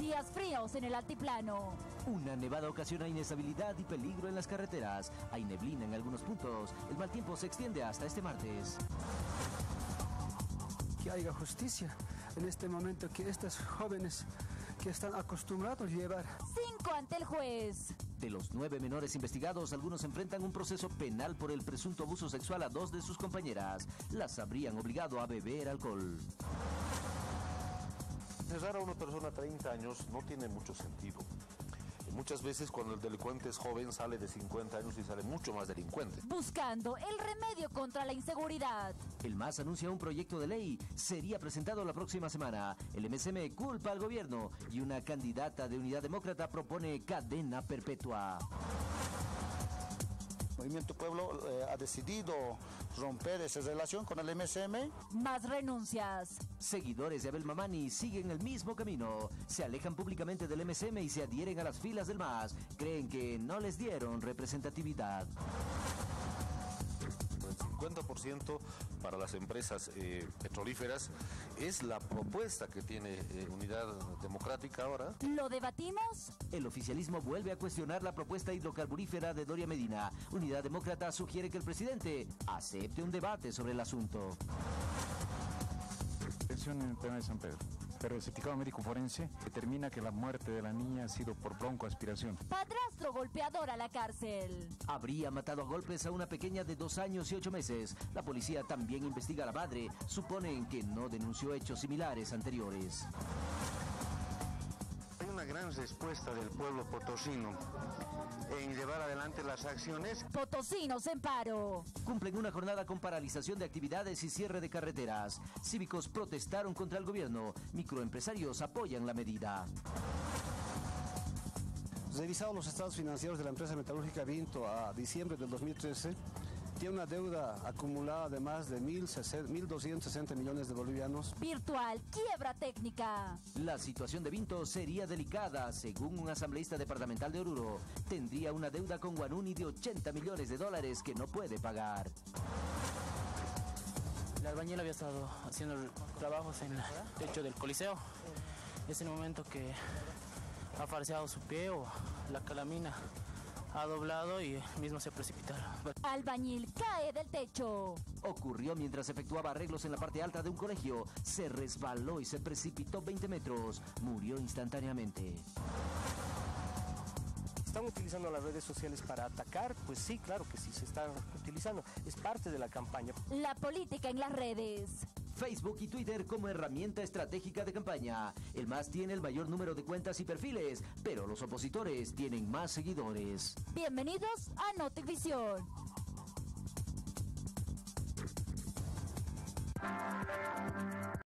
Días fríos en el altiplano. Una nevada ocasiona inestabilidad y peligro en las carreteras. Hay neblina en algunos puntos. El mal tiempo se extiende hasta este martes. Que haya justicia en este momento, que estos jóvenes que están acostumbrados a llevar. Cinco ante el juez. De los nueve menores investigados, algunos enfrentan un proceso penal por el presunto abuso sexual a dos de sus compañeras. Las habrían obligado a beber alcohol. Cerrar a una persona a 30 años no tiene mucho sentido. Muchas veces cuando el delincuente es joven sale de 50 años y sale mucho más delincuente. Buscando el remedio contra la inseguridad. El MAS anuncia un proyecto de ley. Sería presentado la próxima semana. El MSM culpa al gobierno y una candidata de Unidad Demócrata propone cadena perpetua. Movimiento Pueblo eh, ha decidido romper esa relación con el MSM. Más renuncias. Seguidores de Abel Mamani siguen el mismo camino. Se alejan públicamente del MSM y se adhieren a las filas del MAS. Creen que no les dieron representatividad. 50% para las empresas eh, petrolíferas es la propuesta que tiene eh, Unidad Democrática ahora. ¿Lo debatimos? El oficialismo vuelve a cuestionar la propuesta hidrocarburífera de Doria Medina. Unidad Demócrata sugiere que el presidente acepte un debate sobre el asunto. Atención en el tema de San Pedro pero el certificado médico forense determina que la muerte de la niña ha sido por broncoaspiración. Padrastro golpeador a la cárcel. Habría matado a golpes a una pequeña de dos años y ocho meses. La policía también investiga a la madre. Suponen que no denunció hechos similares anteriores. Una gran respuesta del pueblo potosino en llevar adelante las acciones. Potosinos en paro. Cumplen una jornada con paralización de actividades y cierre de carreteras. Cívicos protestaron contra el gobierno. Microempresarios apoyan la medida. Revisados los estados financieros de la empresa metalúrgica Vinto a diciembre del 2013, tiene una deuda acumulada de más de 1.260 millones de bolivianos. Virtual, quiebra técnica. La situación de Vinto sería delicada, según un asambleísta departamental de Oruro. Tendría una deuda con Guanuni de 80 millones de dólares que no puede pagar. El albañil había estado haciendo trabajos en el techo del coliseo. Es el momento que ha farseado su pie o la calamina ha doblado y mismo se precipitaron. Albañil cae del techo. Ocurrió mientras efectuaba arreglos en la parte alta de un colegio. Se resbaló y se precipitó 20 metros. Murió instantáneamente. ¿Están utilizando las redes sociales para atacar? Pues sí, claro que sí, se están utilizando. Es parte de la campaña. La política en las redes. Facebook y Twitter como herramienta estratégica de campaña. El MAS tiene el mayor número de cuentas y perfiles, pero los opositores tienen más seguidores. Bienvenidos a Notivisión.